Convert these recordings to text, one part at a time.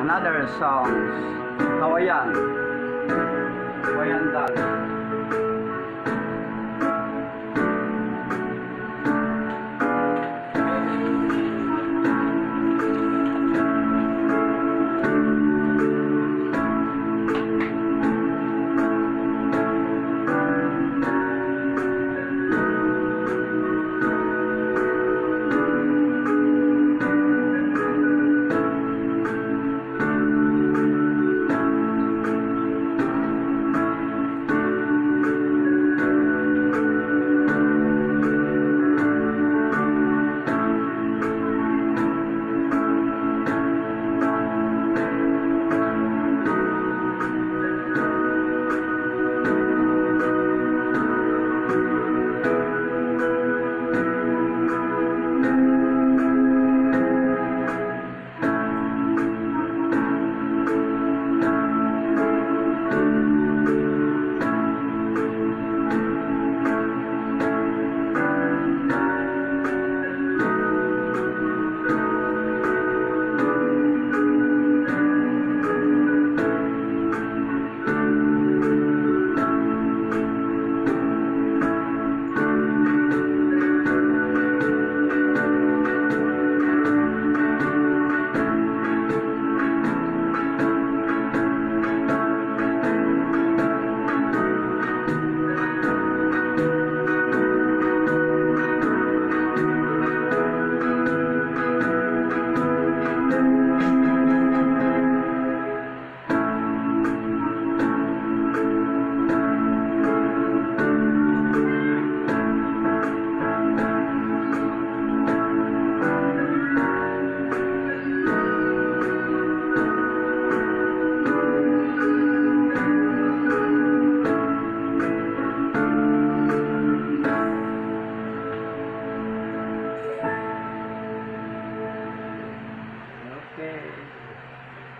Another songs. Hawaiian. Hawaiian dance.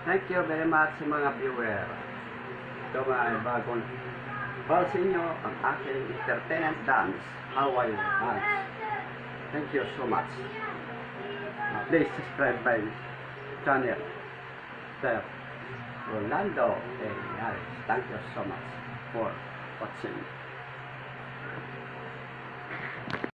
Thank you very much mga viewer. Ito nga ay bagong para sa inyo ang aking entertainment dance, Hawaii dance. Thank you so much. Uh, please subscribe my channel. Sir Rolando A. Thank you so much for watching.